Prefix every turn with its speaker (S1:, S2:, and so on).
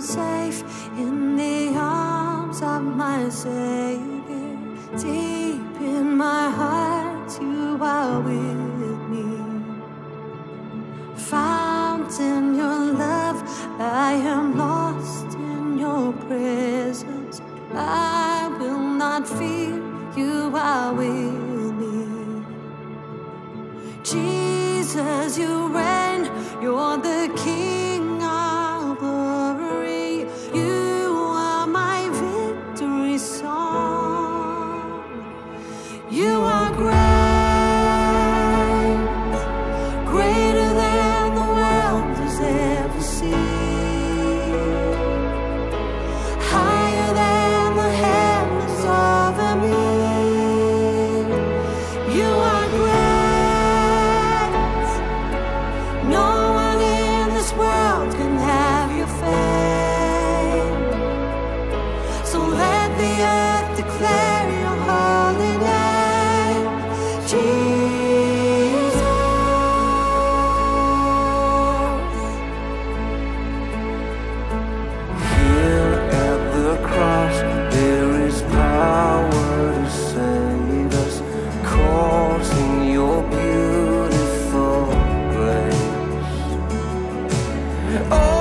S1: safe in the arms of my Savior. I will not fear, you are with me. Jesus, you reign, you're the King.
S2: Oh.